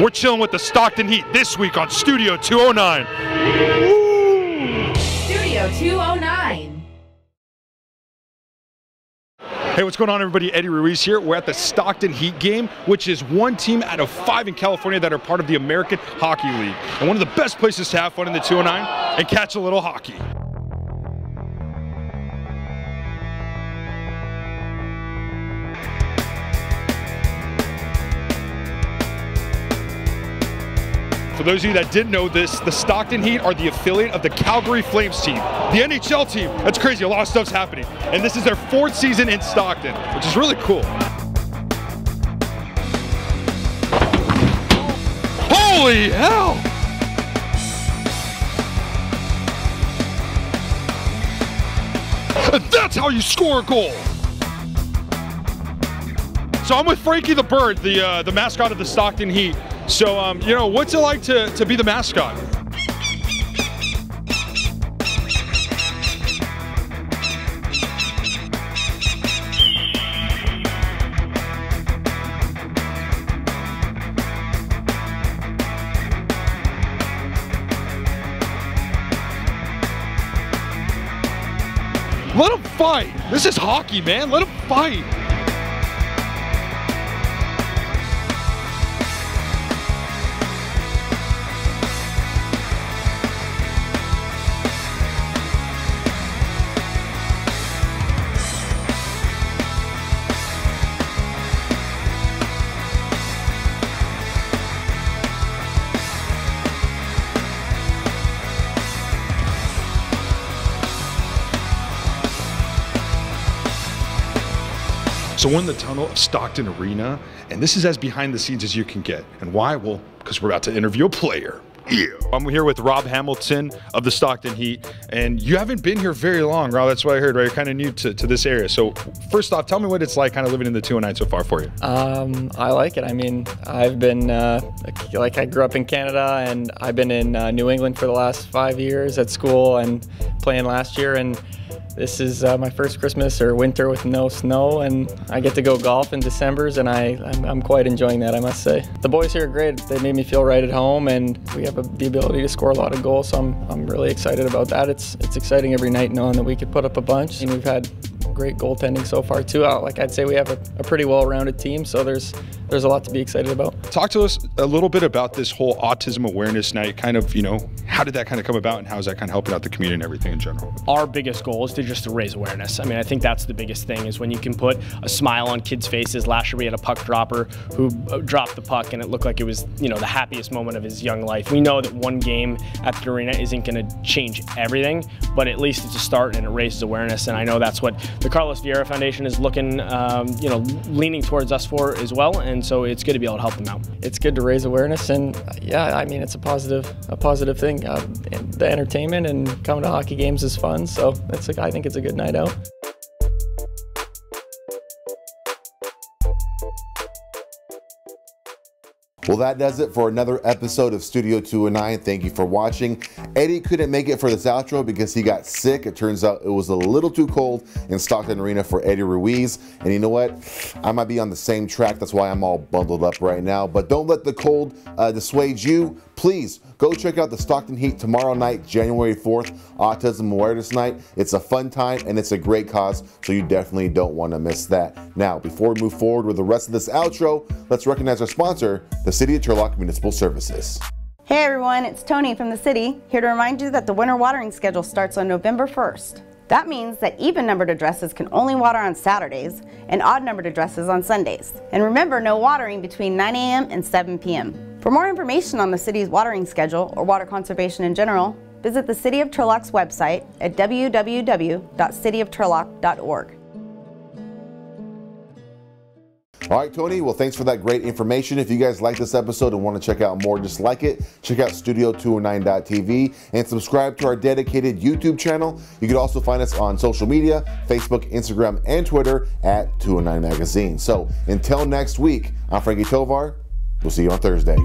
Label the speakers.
Speaker 1: We're chilling with the Stockton Heat this week on Studio 209.
Speaker 2: Studio 209.
Speaker 1: Hey, what's going on, everybody? Eddie Ruiz here. We're at the Stockton Heat game, which is one team out of five in California that are part of the American Hockey League. And one of the best places to have fun in the 209 and catch a little hockey. For those of you that didn't know this, the Stockton Heat are the affiliate of the Calgary Flames team, the NHL team. That's crazy, a lot of stuff's happening. And this is their fourth season in Stockton, which is really cool. Holy hell! And that's how you score a goal! So I'm with Frankie the Bird, the uh, the mascot of the Stockton Heat. So um, you know, what's it like to to be the mascot? Let them fight. This is hockey, man. Let them fight. So we're in the tunnel of Stockton Arena, and this is as behind the scenes as you can get. And why? Well, because we're about to interview a player. Yeah. I'm here with Rob Hamilton of the Stockton Heat, and you haven't been here very long, Rob. That's what I heard, right? You're kind of new to, to this area. So, first off, tell me what it's like kind of living in the 209 so far for you.
Speaker 3: Um, I like it. I mean, I've been, uh, like, I grew up in Canada, and I've been in uh, New England for the last five years at school and playing last year. And this is uh, my first Christmas or winter with no snow, and I get to go golf in December's, and I, I'm, I'm quite enjoying that, I must say. The boys here are great. They made me feel right at home, and we have a, the ability to score a lot of goals, so I'm, I'm really excited about that. It's, it's exciting every night knowing that we could put up a bunch, and we've had great goaltending so far too. Uh, Like I'd say we have a, a pretty well-rounded team, so there's there's a lot to be excited about.
Speaker 1: Talk to us a little bit about this whole autism awareness night. Kind of, you know, how did that kind of come about, and how is that kind of helping out the community and everything in general?
Speaker 4: our biggest goal is to just to raise awareness. I mean, I think that's the biggest thing is when you can put a smile on kids' faces. Last year we had a puck dropper who uh, dropped the puck and it looked like it was, you know, the happiest moment of his young life. We know that one game at the arena isn't going to change everything, but at least it's a start and it raises awareness. And I know that's what the Carlos Vieira Foundation is looking, um, you know, leaning towards us for as well. And so it's good to be able to help them out.
Speaker 3: It's good to raise awareness, and uh, yeah, I mean it's a positive a positive thing. Uh, the entertainment and coming to hockey games is fun, so it's like I think it's a good night out.
Speaker 5: Well, that does it for another episode of Studio 209. Thank you for watching. Eddie couldn't make it for this outro because he got sick. It turns out it was a little too cold in Stockton Arena for Eddie Ruiz. And you know what? I might be on the same track. That's why I'm all bundled up right now. But don't let the cold uh, dissuade you. Please go check out the Stockton Heat tomorrow night, January 4th, Autism Awareness Night. It's a fun time and it's a great cause, so you definitely don't want to miss that. Now, before we move forward with the rest of this outro, let's recognize our sponsor, the City of Turlock Municipal Services.
Speaker 6: Hey everyone, it's Tony from the city, here to remind you that the winter watering schedule starts on November 1st. That means that even numbered addresses can only water on Saturdays and odd numbered addresses on Sundays. And remember, no watering between 9 a.m. and 7 p.m. For more information on the city's watering schedule or water conservation in general, visit the City of Turlock's website at www.cityofturlock.org.
Speaker 5: All right, Tony. Well, thanks for that great information. If you guys like this episode and want to check out more just like it, check out studio209.tv and subscribe to our dedicated YouTube channel. You can also find us on social media Facebook, Instagram, and Twitter at 209 Magazine. So until next week, I'm Frankie Tovar. We'll see you on Thursday.